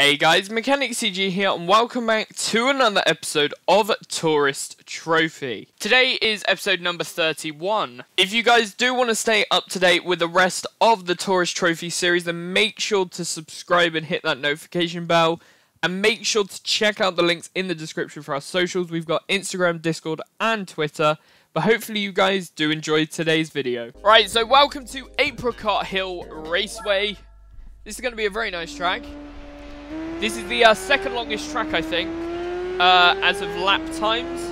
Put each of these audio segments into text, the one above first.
Hey guys, Mechanic CG here and welcome back to another episode of Tourist Trophy. Today is episode number 31. If you guys do want to stay up to date with the rest of the Tourist Trophy series, then make sure to subscribe and hit that notification bell. And make sure to check out the links in the description for our socials. We've got Instagram, Discord, and Twitter. But hopefully you guys do enjoy today's video. Right, so welcome to Apricot Hill Raceway. This is going to be a very nice track. This is the uh, second longest track, I think, uh, as of lap times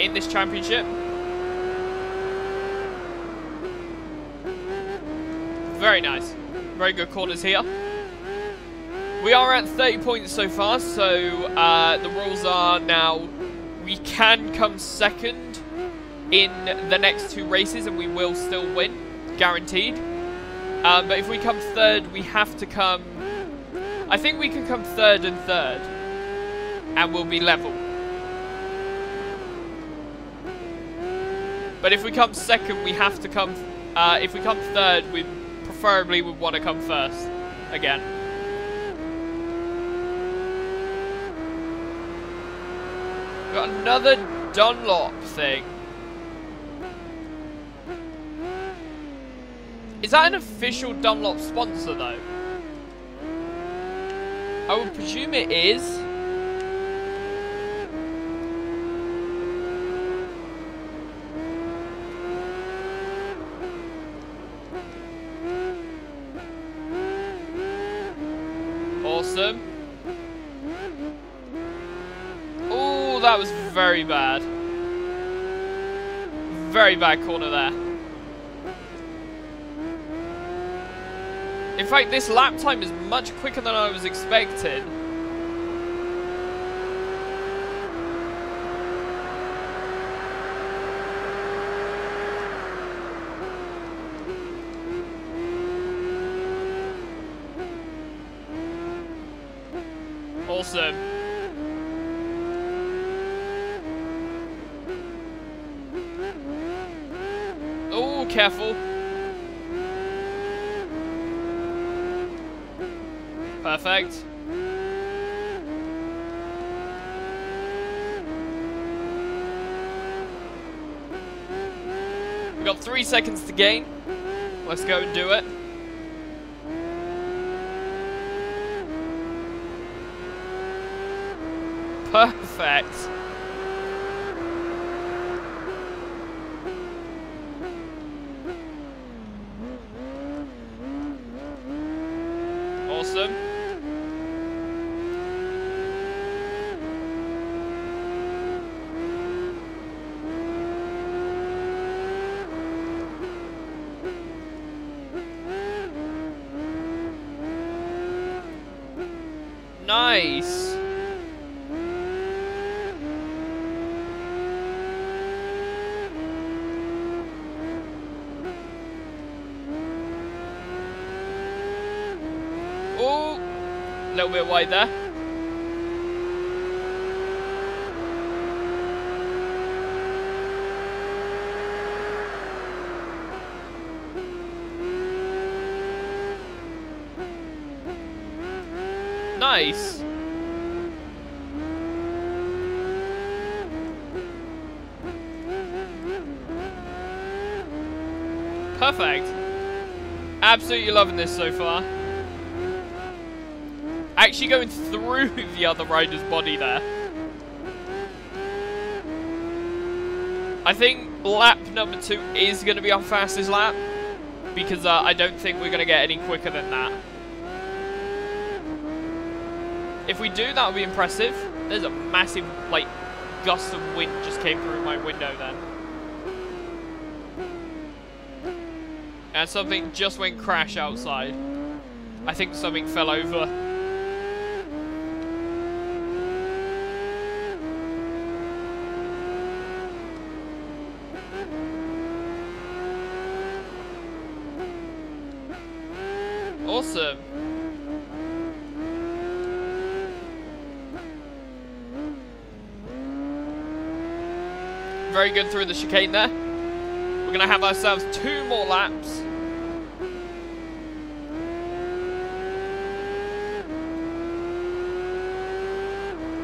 in this championship. Very nice. Very good corners here. We are at 30 points so far, so uh, the rules are now we can come second in the next two races and we will still win, guaranteed. Um, but if we come third, we have to come I think we can come third and third. And we'll be level. But if we come second, we have to come... Uh, if we come third, we preferably would want to come first. Again. Got another Dunlop thing. Is that an official Dunlop sponsor, though? I would presume it is. Awesome. Oh, that was very bad. Very bad corner there. In fact, this lap time is much quicker than I was expecting. Awesome. Oh, careful. Perfect. We've got three seconds to gain. Let's go and do it. Perfect. Awesome. Nice. Oh, a little bit wide there. Nice. Perfect. Absolutely loving this so far. Actually going through the other rider's body there. I think lap number two is going to be our fastest lap. Because uh, I don't think we're going to get any quicker than that. If we do, that would be impressive. There's a massive, like, gust of wind just came through my window then. And something just went crash outside. I think something fell over. very good through the chicane there. We're going to have ourselves two more laps.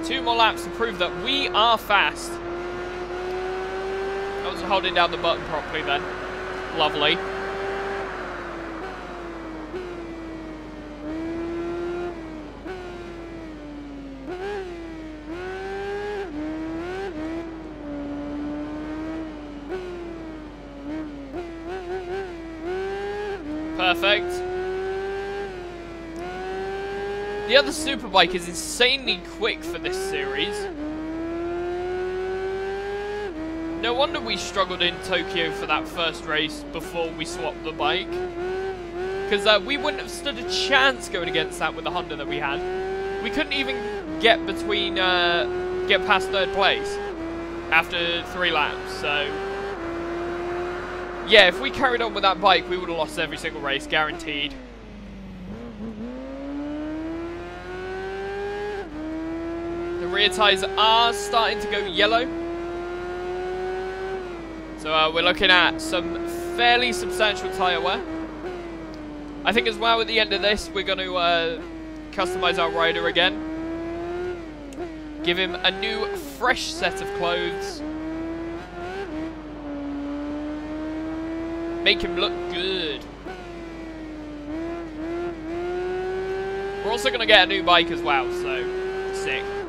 Two more laps to prove that we are fast. I was holding down the button properly then. Lovely. Other Superbike is insanely quick for this series. No wonder we struggled in Tokyo for that first race before we swapped the bike. Because uh, we wouldn't have stood a chance going against that with the Honda that we had. We couldn't even get between, uh, get past third place after three laps, so... Yeah, if we carried on with that bike, we would have lost every single race, guaranteed. Rear tyres are starting to go yellow. So uh, we're looking at some fairly substantial tyre wear. I think as well at the end of this, we're going to uh, customize our rider again. Give him a new, fresh set of clothes. Make him look good. We're also going to get a new bike as well, so sick.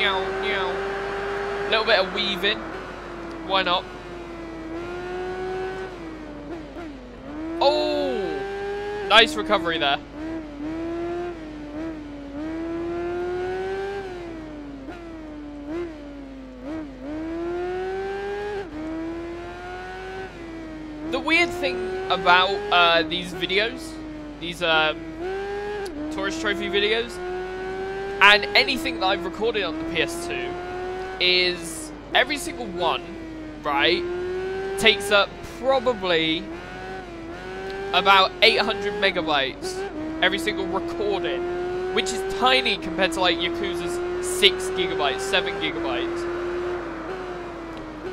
Meow, meow. Little bit of weaving. Why not? Oh! Nice recovery there. The weird thing about uh, these videos, these um, Tourist Trophy videos, and anything that I've recorded on the PS2 is every single one, right, takes up probably about 800 megabytes every single recording, which is tiny compared to like Yakuza's 6 gigabytes, 7 gigabytes.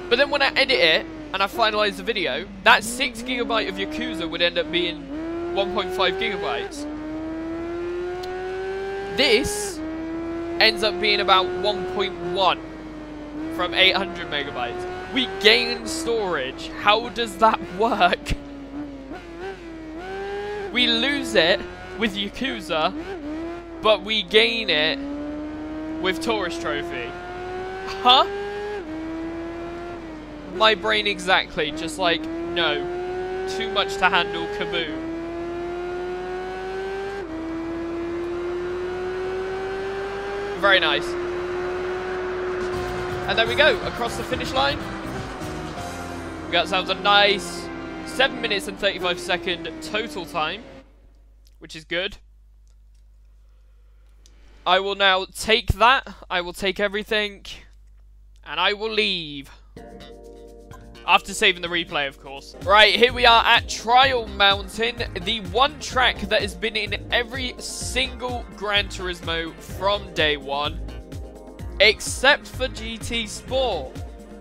But then when I edit it and I finalize the video, that 6 gigabyte of Yakuza would end up being 1.5 gigabytes. This ends up being about 1.1 from 800 megabytes. We gain storage. How does that work? We lose it with Yakuza, but we gain it with Tourist Trophy. Huh? My brain exactly, just like, no. Too much to handle, kaboom. Very nice. And there we go, across the finish line. We got ourselves a nice 7 minutes and 35 second total time, which is good. I will now take that, I will take everything, and I will leave. After saving the replay, of course. Right, here we are at Trial Mountain, the one track that has been in every single Gran Turismo from day one, except for GT Sport.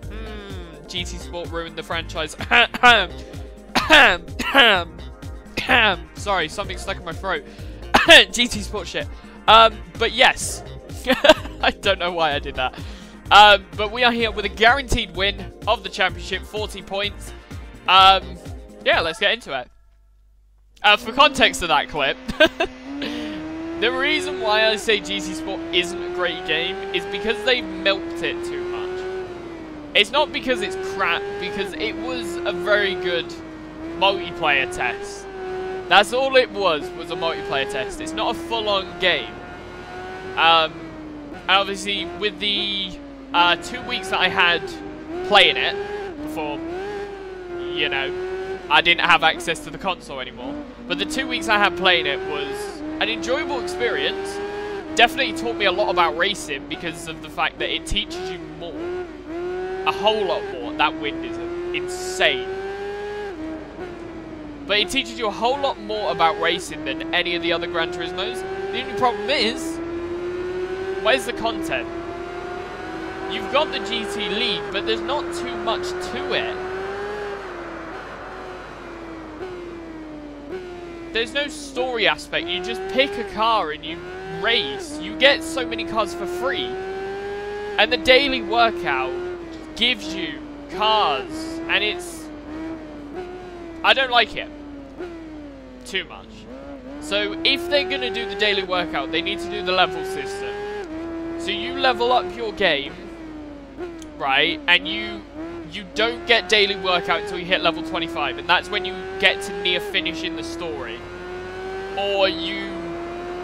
Hmm, GT Sport ruined the franchise. Sorry, something stuck in my throat. GT Sport shit. Um, but yes. I don't know why I did that. Um, but we are here with a guaranteed win of the championship, 40 points. Um, yeah, let's get into it. Uh, for context of that clip, the reason why I say GT Sport isn't a great game is because they milked it too much. It's not because it's crap, because it was a very good multiplayer test. That's all it was, was a multiplayer test. It's not a full-on game. Um, obviously, with the uh, two weeks that I had playing it before, you know, I didn't have access to the console anymore. But the two weeks I had playing it was an enjoyable experience. Definitely taught me a lot about racing because of the fact that it teaches you more. A whole lot more. That wind is insane. But it teaches you a whole lot more about racing than any of the other Gran Turismos. The only problem is, where's the content? You've got the GT League, but there's not too much to it. there's no story aspect. You just pick a car and you race. You get so many cars for free. And the daily workout gives you cars. And it's... I don't like it. Too much. So if they're going to do the daily workout, they need to do the level system. So you level up your game, right, and you you don't get daily workout until you hit level 25, and that's when you get to near finishing the story. Or you,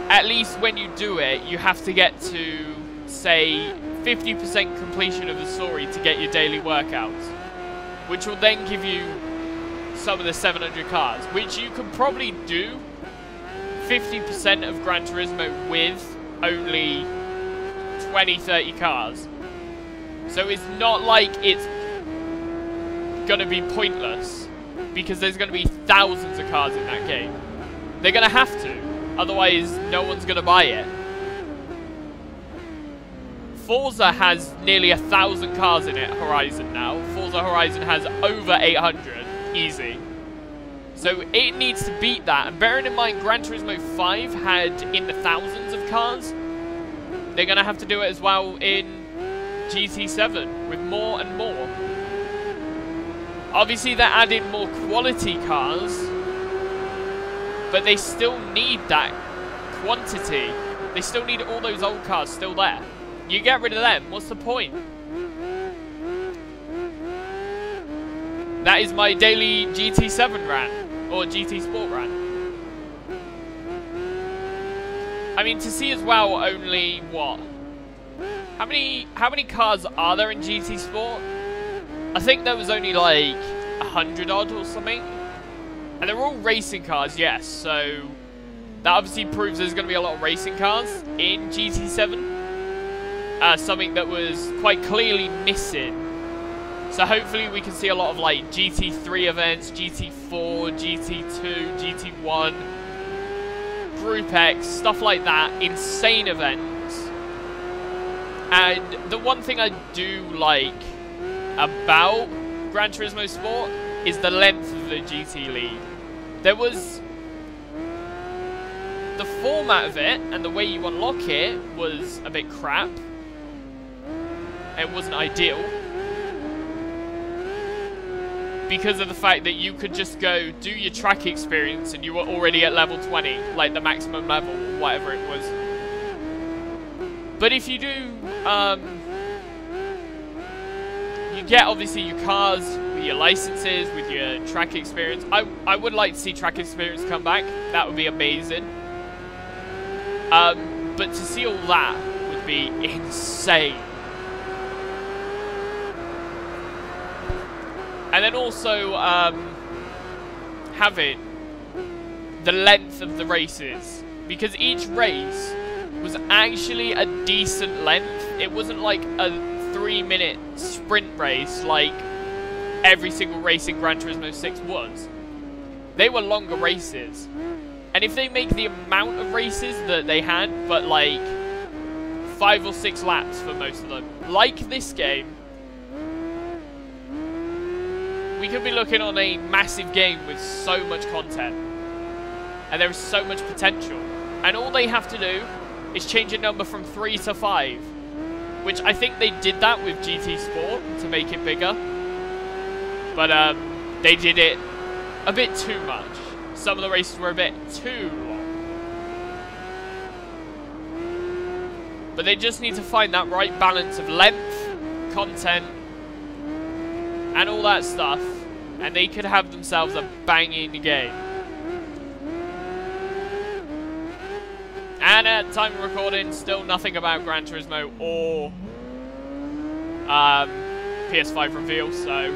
at least when you do it, you have to get to, say, 50% completion of the story to get your daily workouts. Which will then give you some of the 700 cars, which you can probably do 50% of Gran Turismo with only 20, 30 cars. So it's not like it's going to be pointless because there's going to be thousands of cars in that game. They're going to have to, otherwise no one's going to buy it. Forza has nearly a thousand cars in it, Horizon now. Forza Horizon has over 800, easy. So it needs to beat that. And bearing in mind, Gran Turismo 5 had in the thousands of cars, they're going to have to do it as well in GT7 with more and more. Obviously, they're adding more quality cars, but they still need that quantity. They still need all those old cars still there. You get rid of them, what's the point? That is my daily GT7 run, or GT Sport run. I mean, to see as well only, what? How many, how many cars are there in GT Sport? I think there was only like a hundred odd or something. And they're all racing cars, yes, so that obviously proves there's going to be a lot of racing cars in GT7. Uh, something that was quite clearly missing. So hopefully we can see a lot of like GT3 events, GT4, GT2, GT1, Group X, stuff like that, insane events. And the one thing I do like about Gran Turismo Sport is the length of the GT League. There was... The format of it and the way you unlock it was a bit crap. It wasn't ideal. Because of the fact that you could just go do your track experience and you were already at level 20, like the maximum level, whatever it was. But if you do um, you get obviously your cars with your licenses, with your track experience. I, I would like to see track experience come back. That would be amazing. Um, but to see all that would be insane. And then also um, having the length of the races. Because each race was actually a decent length. It wasn't like a three minute sprint race like every single race in Gran Turismo 6 was. They were longer races. And if they make the amount of races that they had, but like five or six laps for most of them, like this game, we could be looking on a massive game with so much content. And there is so much potential. And all they have to do is change a number from 3 to 5 which I think they did that with GT Sport to make it bigger. But um, they did it a bit too much. Some of the races were a bit too long. But they just need to find that right balance of length, content, and all that stuff. And they could have themselves a banging game. And at time of recording, still nothing about Gran Turismo or um, PS5 reveal, so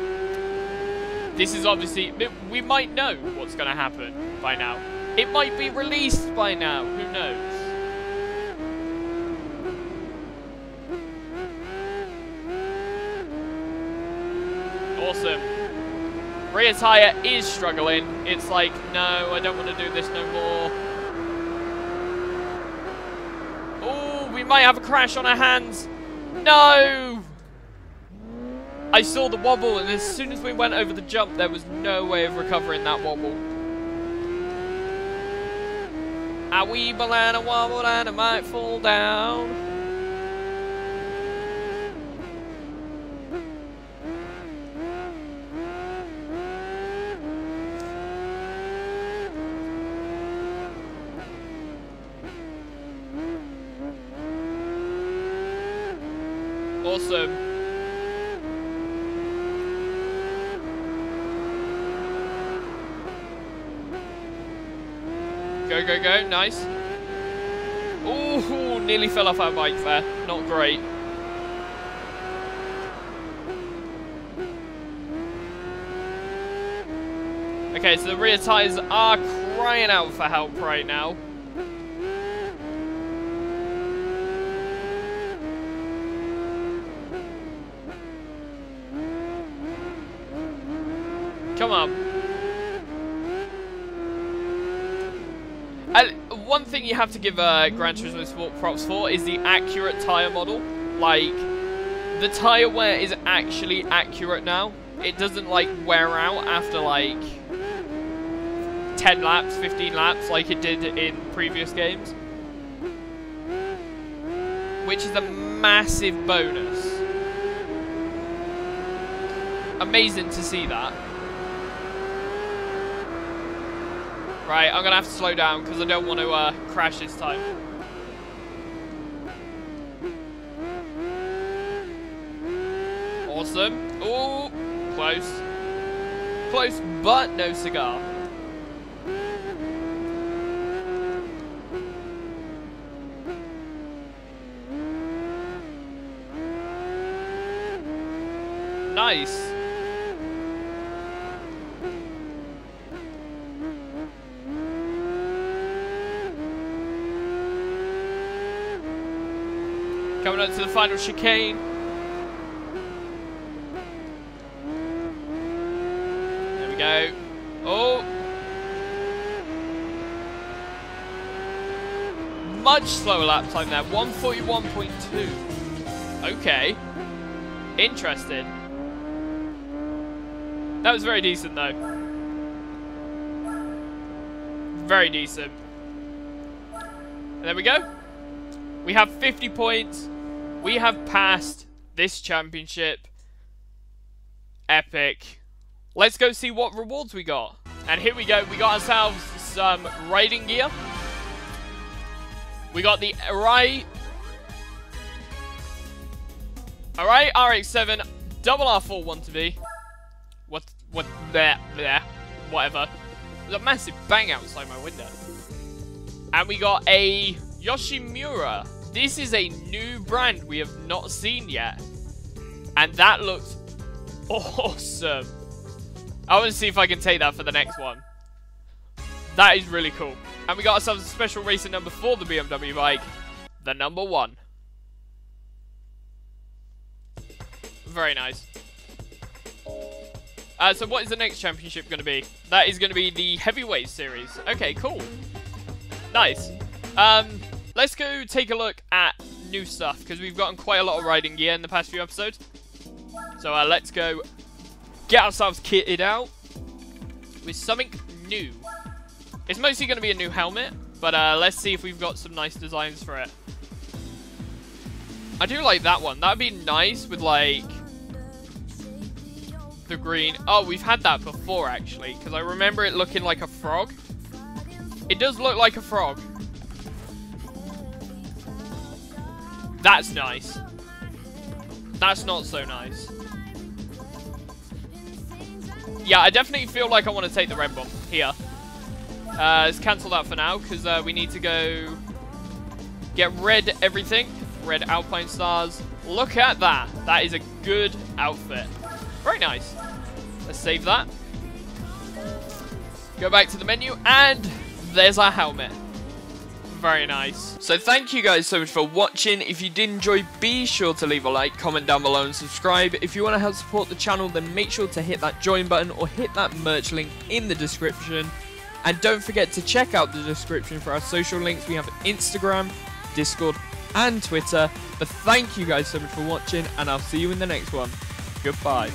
this is obviously, we might know what's going to happen by now. It might be released by now, who knows? Awesome. Rear tyre is struggling. It's like, no, I don't want to do this no more. We might have a crash on our hands. No! I saw the wobble, and as soon as we went over the jump, there was no way of recovering that wobble. I weeble and I wobble and I might fall down. Awesome. Go, go, go. Nice. Ooh, nearly fell off our bike there. Not great. Okay, so the rear tyres are crying out for help right now. Come on. And one thing you have to give uh, Gran Turismo Sport props for is the accurate tyre model. Like, the tyre wear is actually accurate now. It doesn't, like, wear out after, like, 10 laps, 15 laps, like it did in previous games. Which is a massive bonus. Amazing to see that. Right, I'm going to have to slow down because I don't want to uh, crash this time. Awesome. Oh, close. Close, but no cigar. Nice. Coming up to the final chicane. There we go. Oh. Much slower lap time there. 141.2. Okay. Interesting. That was very decent though. Very decent. And there we go. We have 50 points. We have passed this championship. Epic. Let's go see what rewards we got. And here we go. We got ourselves some riding gear. We got the Arai... Arai RX-7 double R4 one to be. What, what, there, there, whatever. There's a massive bang outside my window. And we got a Yoshimura this is a new brand we have not seen yet. And that looks awesome. I want to see if I can take that for the next one. That is really cool. And we got ourselves a special racing number for the BMW bike. The number one. Very nice. Uh, so what is the next championship going to be? That is going to be the heavyweight series. Okay, cool. Nice. Um, Let's go take a look at new stuff, because we've gotten quite a lot of riding gear in the past few episodes. So uh, let's go get ourselves kitted out with something new. It's mostly going to be a new helmet, but uh, let's see if we've got some nice designs for it. I do like that one. That would be nice with, like, the green. Oh, we've had that before, actually, because I remember it looking like a frog. It does look like a frog. That's nice. That's not so nice. Yeah, I definitely feel like I want to take the red bomb here. Uh, let's cancel that for now, because uh, we need to go get red everything. Red Alpinestars. Look at that. That is a good outfit. Very nice. Let's save that. Go back to the menu, and there's our helmet. Very nice. So thank you guys so much for watching. If you did enjoy, be sure to leave a like, comment down below and subscribe. If you want to help support the channel, then make sure to hit that join button or hit that merch link in the description. And don't forget to check out the description for our social links. We have Instagram, Discord, and Twitter. But thank you guys so much for watching, and I'll see you in the next one. Goodbye.